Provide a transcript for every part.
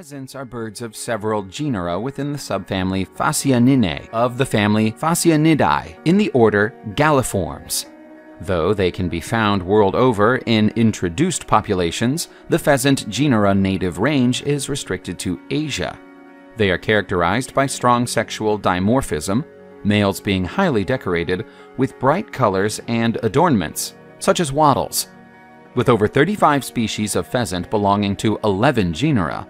Pheasants are birds of several genera within the subfamily Phasianinae of the family Phasianidae in the order Galliformes. Though they can be found world over in introduced populations, the pheasant genera native range is restricted to Asia. They are characterized by strong sexual dimorphism, males being highly decorated with bright colors and adornments, such as wattles. With over 35 species of pheasant belonging to 11 genera,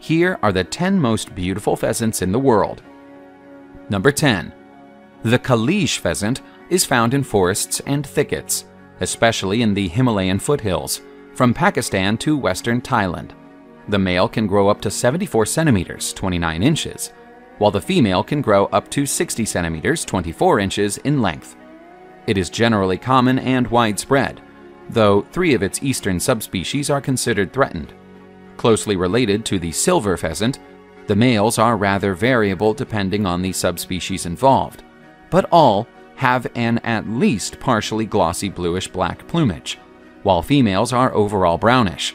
here are the 10 most beautiful pheasants in the world. Number 10. The Kalij pheasant is found in forests and thickets, especially in the Himalayan foothills, from Pakistan to western Thailand. The male can grow up to 74 centimeters, 29 inches, while the female can grow up to 60 centimeters, 24 inches in length. It is generally common and widespread, though three of its eastern subspecies are considered threatened. Closely related to the silver pheasant, the males are rather variable depending on the subspecies involved, but all have an at least partially glossy bluish-black plumage, while females are overall brownish.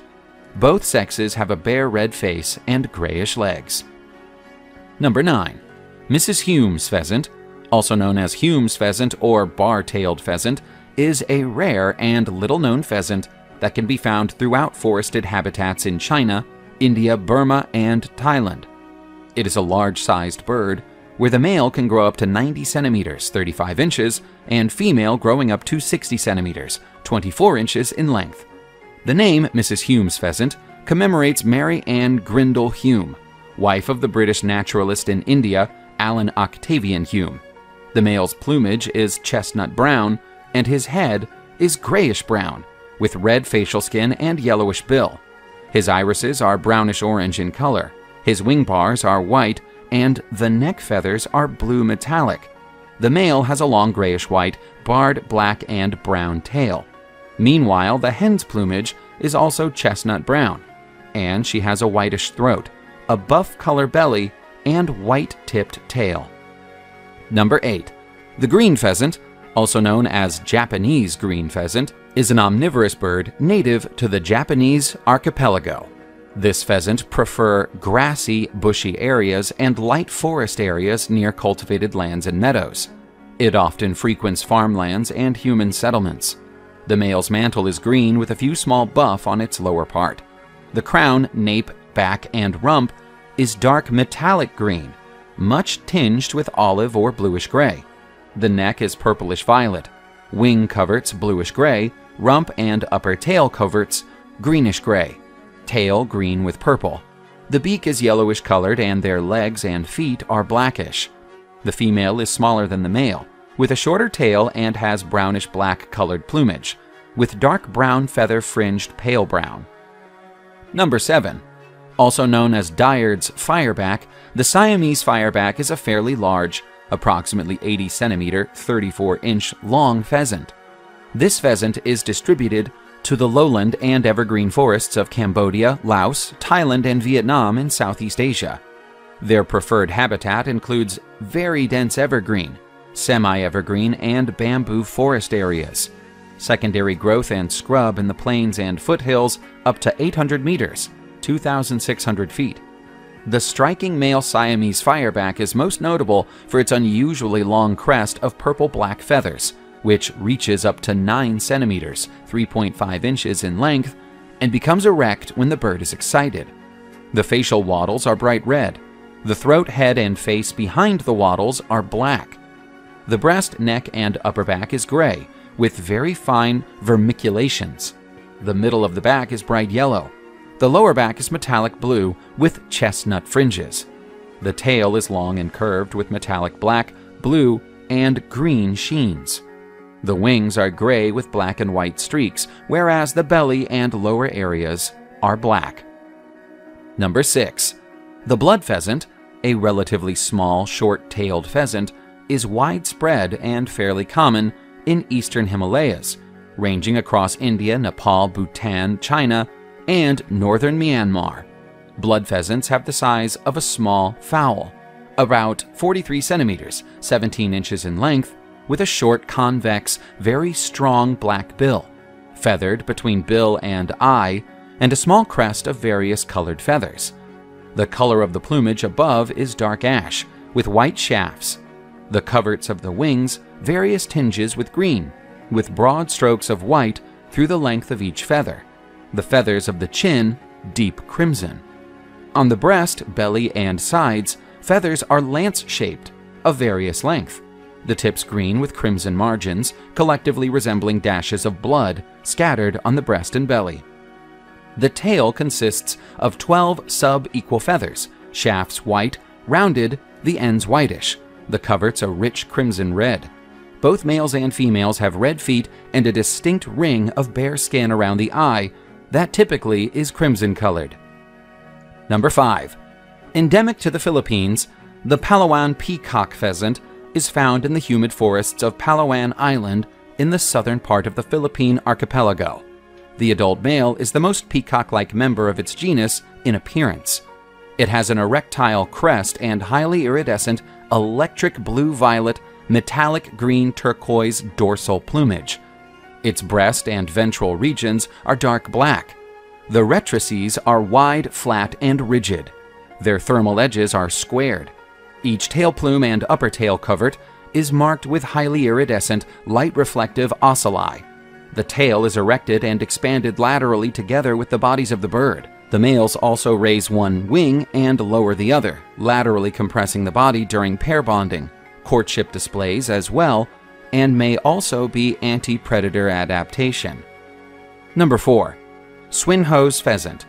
Both sexes have a bare red face and grayish legs. Number 9. Mrs. Hume's pheasant, also known as Hume's pheasant or bar-tailed pheasant, is a rare and little-known pheasant that can be found throughout forested habitats in China, India, Burma, and Thailand. It is a large-sized bird, where the male can grow up to 90 centimeters, 35 inches, and female growing up to 60 centimeters, 24 inches in length. The name Mrs. Hume's pheasant commemorates Mary Ann Grindall Hume, wife of the British naturalist in India, Allan Octavian Hume. The male's plumage is chestnut brown, and his head is grayish brown, with red facial skin and yellowish bill. His irises are brownish orange in color, his wing bars are white, and the neck feathers are blue metallic. The male has a long grayish white, barred black and brown tail. Meanwhile, the hen's plumage is also chestnut brown, and she has a whitish throat, a buff color belly, and white tipped tail. Number 8. The green pheasant, also known as Japanese green pheasant, is an omnivorous bird native to the Japanese archipelago. This pheasant prefer grassy, bushy areas and light forest areas near cultivated lands and meadows. It often frequents farmlands and human settlements. The male's mantle is green with a few small buff on its lower part. The crown, nape, back, and rump is dark metallic green, much tinged with olive or bluish gray. The neck is purplish violet, wing coverts bluish gray, rump and upper tail coverts greenish gray, tail green with purple. The beak is yellowish colored and their legs and feet are blackish. The female is smaller than the male, with a shorter tail and has brownish black colored plumage, with dark brown feather fringed pale brown. Number 7. Also known as Diard's fireback, the Siamese fireback is a fairly large, approximately 80 centimeter, 34 inch long pheasant. This pheasant is distributed to the lowland and evergreen forests of Cambodia, Laos, Thailand, and Vietnam in Southeast Asia. Their preferred habitat includes very dense evergreen, semi-evergreen, and bamboo forest areas. Secondary growth and scrub in the plains and foothills up to 800 meters, 2,600 feet. The striking male Siamese fireback is most notable for its unusually long crest of purple-black feathers, which reaches up to 9 centimeters, 3.5 inches in length, and becomes erect when the bird is excited. The facial wattles are bright red. The throat, head, and face behind the wattles are black. The breast, neck, and upper back is gray, with very fine vermiculations. The middle of the back is bright yellow. The lower back is metallic blue with chestnut fringes. The tail is long and curved with metallic black, blue, and green sheens. The wings are gray with black and white streaks, whereas the belly and lower areas are black. Number 6. The blood pheasant, a relatively small, short-tailed pheasant, is widespread and fairly common in eastern Himalayas, ranging across India, Nepal, Bhutan, China, and northern Myanmar. Blood pheasants have the size of a small fowl, about 43 centimeters, 17 inches in length, with a short, convex, very strong black bill, feathered between bill and eye, and a small crest of various colored feathers. The color of the plumage above is dark ash, with white shafts. The coverts of the wings various tinges with green, with broad strokes of white through the length of each feather. The feathers of the chin deep crimson. On the breast, belly, and sides, feathers are lance-shaped, of various length. The tips green with crimson margins, collectively resembling dashes of blood scattered on the breast and belly. The tail consists of 12 sub-equal feathers, shafts white, rounded, the ends whitish. The coverts a rich crimson red. Both males and females have red feet and a distinct ring of bare skin around the eye that typically is crimson colored. Number 5. Endemic to the Philippines, the Palawan peacock pheasant is found in the humid forests of Palawan Island in the southern part of the Philippine archipelago. The adult male is the most peacock-like member of its genus in appearance. It has an erectile crest and highly iridescent electric blue-violet metallic green turquoise dorsal plumage. Its breast and ventral regions are dark black. The rectrices are wide, flat, and rigid. Their terminal edges are squared. Each tail plume and upper tail covert is marked with highly iridescent, light reflective ocelli. The tail is erected and expanded laterally together with the bodies of the bird. The males also raise one wing and lower the other, laterally compressing the body during pair bonding, courtship displays as well, and may also be anti-predator adaptation. Number 4. Swinhoe's pheasant,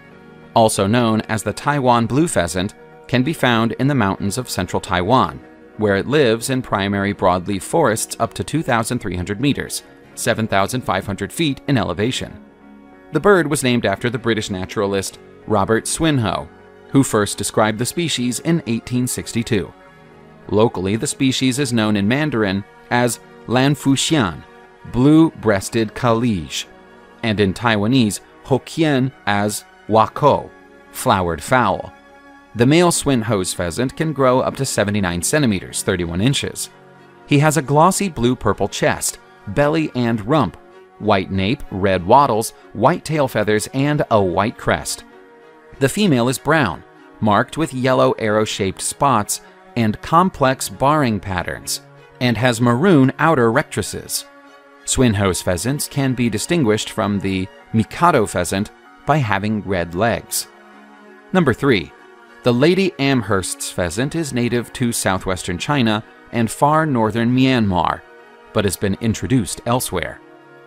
also known as the Taiwan blue pheasant, can be found in the mountains of central Taiwan, where it lives in primary broadleaf forests up to 2,300 meters, 7,500 feet in elevation. The bird was named after the British naturalist Robert Swinhoe, who first described the species in 1862. Locally, the species is known in Mandarin as Lanfuxian, blue-breasted calige, and in Taiwanese Hokkien as Wako, flowered fowl. The male Swinhoe's pheasant can grow up to 79 centimeters, 31 inches. He has a glossy blue-purple chest, belly and rump, white nape, red wattles, white tail feathers, and a white crest. The female is brown, marked with yellow arrow-shaped spots and complex barring patterns, and has maroon outer rectrices. Swinhoe's pheasants can be distinguished from the Mikado pheasant by having red legs. Number 3. The Lady Amherst's pheasant is native to southwestern China and far northern Myanmar, but has been introduced elsewhere.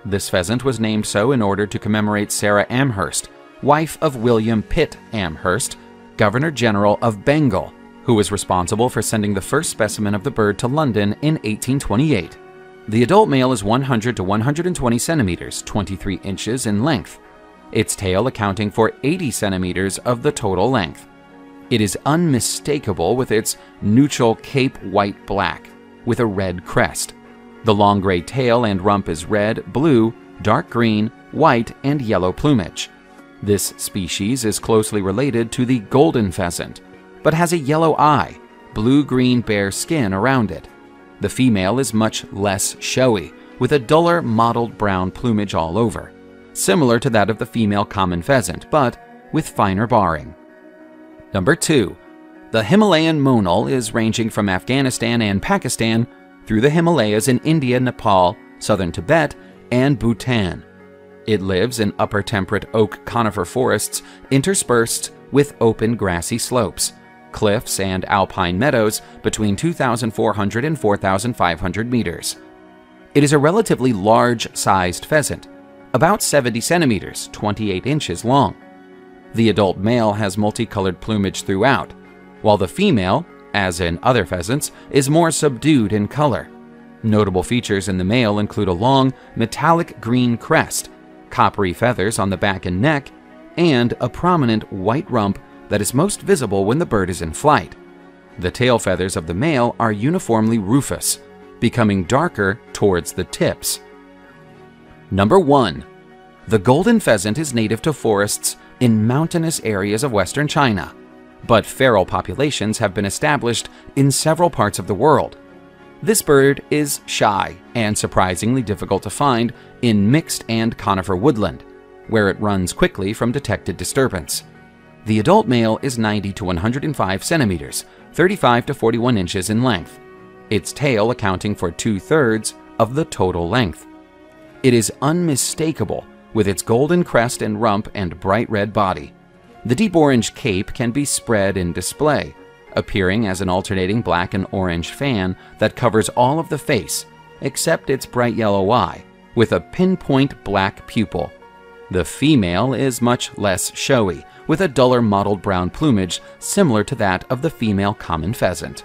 This pheasant was named so in order to commemorate Sarah Amherst, wife of William Pitt Amherst, Governor General of Bengal, who was responsible for sending the first specimen of the bird to London in 1828. The adult male is 100 to 120 centimeters, 23 inches in length, its tail accounting for 80 centimeters of the total length. It is unmistakable with its nuchal cape white black, with a red crest. The long gray tail and rump is red, blue, dark green, white, and yellow plumage. This species is closely related to the golden pheasant, but has a yellow eye, blue-green bare skin around it. The female is much less showy, with a duller mottled brown plumage all over, similar to that of the female common pheasant, but with finer barring. Number 2. The Himalayan monal is ranging from Afghanistan and Pakistan through the Himalayas in India, Nepal, southern Tibet, and Bhutan. It lives in upper temperate oak conifer forests interspersed with open grassy slopes, cliffs, and alpine meadows between 2,400 and 4,500 meters. It is a relatively large-sized pheasant, about 70 centimeters, 28 inches long. The adult male has multicolored plumage throughout, while the female, as in other pheasants, is more subdued in color. Notable features in the male include a long, metallic green crest, coppery feathers on the back and neck, and a prominent white rump that is most visible when the bird is in flight. The tail feathers of the male are uniformly rufous, becoming darker towards the tips. Number 1. The golden pheasant is native to forests in mountainous areas of western China, but feral populations have been established in several parts of the world. This bird is shy and surprisingly difficult to find in mixed and conifer woodland, where it runs quickly from detected disturbance. The adult male is 90 to 105 centimeters, 35 to 41 inches in length, its tail accounting for two thirds of the total length. It is unmistakable with its golden crest and rump and bright red body. The deep orange cape can be spread in display, appearing as an alternating black and orange fan that covers all of the face except its bright yellow eye, with a pinpoint black pupil. The female is much less showy, with a duller mottled brown plumage similar to that of the female common pheasant.